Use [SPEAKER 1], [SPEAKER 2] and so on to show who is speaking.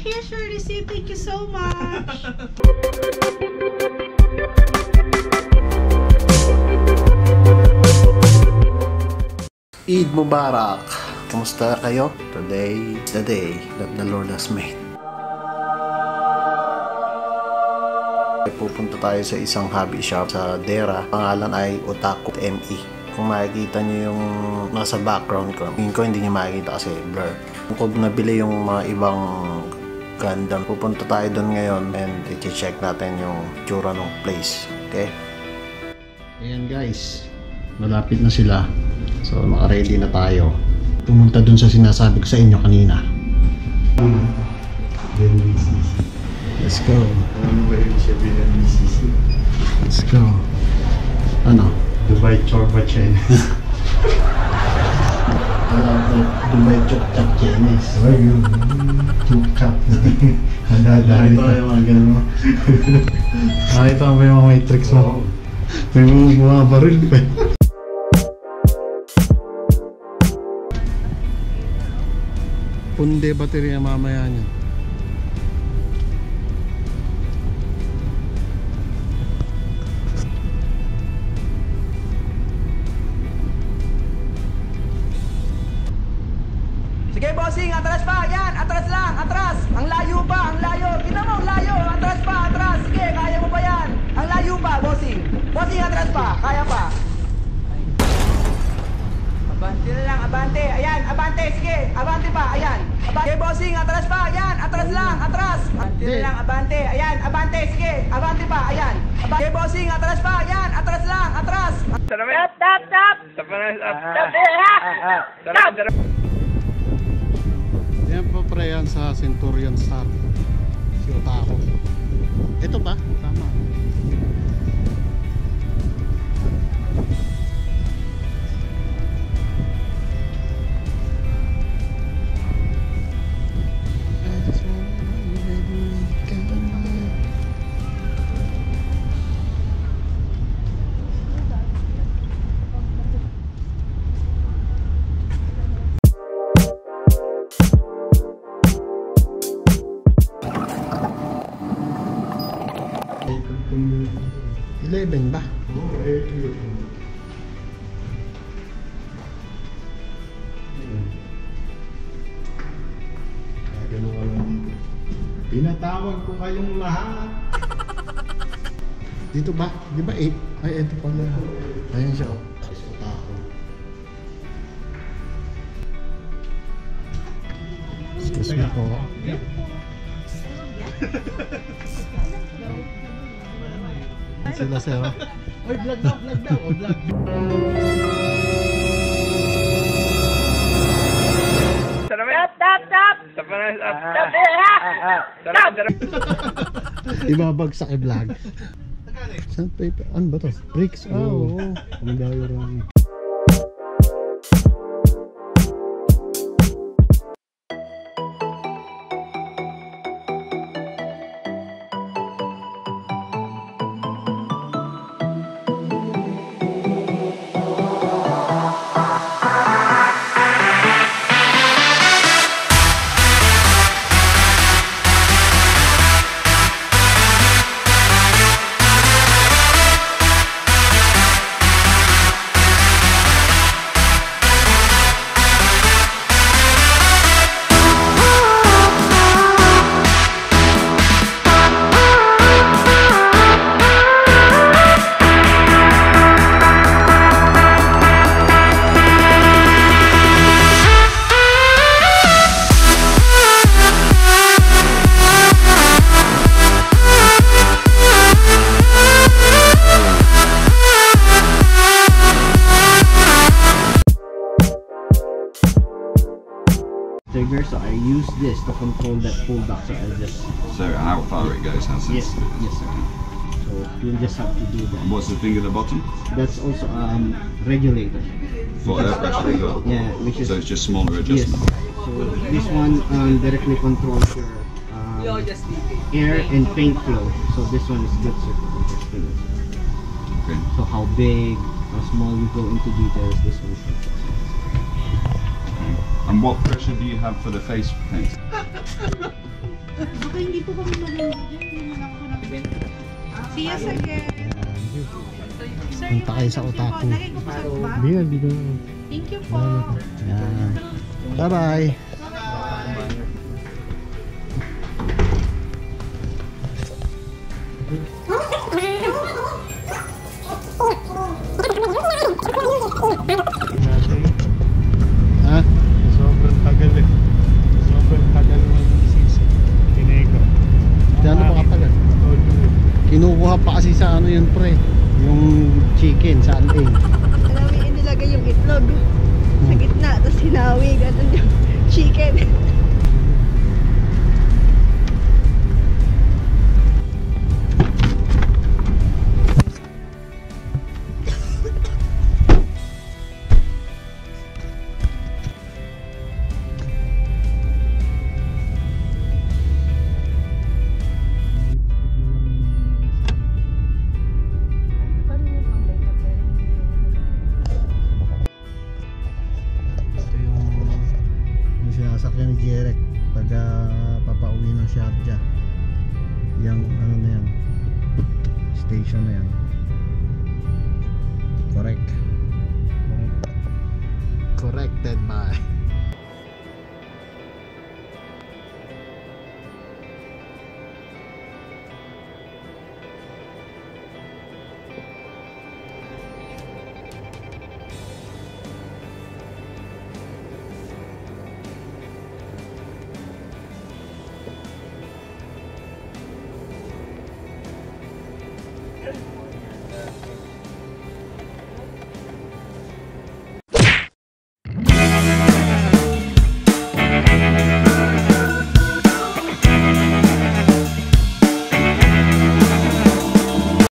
[SPEAKER 1] Here's your receipt. Thank you so much.
[SPEAKER 2] Eid Mubarak! Kamusta kayo? Today, the day that the Lord has made. Pupunta tayo sa isang hobby shop sa Dera. Pangalan ay Otaku ME. Kung makikita nyo yung nasa background ko, tingin ko hindi nyo makikita kasi blur. Kung nabili yung mga ibang Gundam, pupunta tayo doon ngayon and i-check natin yung tsura ng place. Okay? Ayan guys, malapit na sila. So, naka-ready na tayo. Pumunta dun sa sinasabi ko sa inyo kanina. Let's go. Let's go. Ano?
[SPEAKER 3] Dubai Chorba Chain.
[SPEAKER 2] Dubai Chok Chak Chinese.
[SPEAKER 3] Ay, yun. Chukchak. Nadadali
[SPEAKER 2] Nakita ko yung mga ganun mo.
[SPEAKER 3] Nakita mo yung mga matrix mo. May mga bumabaril pa.
[SPEAKER 2] Punde baterya mamaya niyan.
[SPEAKER 4] Sige, bossing, atras pa. Ayan, atras lang, atras. Na lang, abante. Ayan, abante. Sige, abante pa. Ayan. Abante, Sige, bossing, atras pa. Ayan, atras lang, atras. Stop, stop, stop. Stop, stop.
[SPEAKER 2] Yan po pre yan sa Centurion Star. Si Otaku. Ito ba? Tama. 11 ba?
[SPEAKER 3] Oo, oh, 11. Pinatawag ko kayong lahat.
[SPEAKER 2] Dito ba? Di ba 8? Ay, ito pala. Ayan siya, oh. Excuse me po. Sila sir. oh.
[SPEAKER 3] Oy, vlog daw, vlog daw. O, vlog.
[SPEAKER 2] Ibabagsak i-vlog. Saan pa? Ano ba to? Bricks? Ah, oo. Ang dayo rin.
[SPEAKER 5] Trigger, so I use this to control that pull back. So I'll just
[SPEAKER 6] So how far it goes, how
[SPEAKER 5] yes,
[SPEAKER 6] sensitive it is.
[SPEAKER 5] yes, sir. So you'll just have to do that.
[SPEAKER 6] What's the thing at the bottom?
[SPEAKER 5] That's also um regulator.
[SPEAKER 6] For air pressure as well?
[SPEAKER 5] Yeah, which is
[SPEAKER 6] So it's just smaller
[SPEAKER 5] yes.
[SPEAKER 6] adjustment?
[SPEAKER 5] So this one um, directly controls your um, air and paint flow. So this one is good sir for.
[SPEAKER 6] Okay.
[SPEAKER 5] So how big, how small you go into details. This one. Is good.
[SPEAKER 6] And what pressure do you have for the face paint?
[SPEAKER 1] hindi po kami nanonood dyan. Hindi lang po nagbenta. See you again. Sir,
[SPEAKER 2] Punta kayo sa Otaku.
[SPEAKER 1] po, Lagay ko po sa bag.
[SPEAKER 7] Hindi yan.
[SPEAKER 1] Thank you po.
[SPEAKER 2] Yan. Bye-bye.
[SPEAKER 7] Natin.
[SPEAKER 2] Kinukuha pa kasi sa ano yun pre. Yung chicken sa anting.
[SPEAKER 8] Sinawi inilagay yung itlog sa gitna, tapos sinawi, ganun yung chicken.
[SPEAKER 2] Sinasakyan ni Jerek pag ah, papauwi ng Sharjah. Yung ano na yan. Station na yan. Correct. Corrected by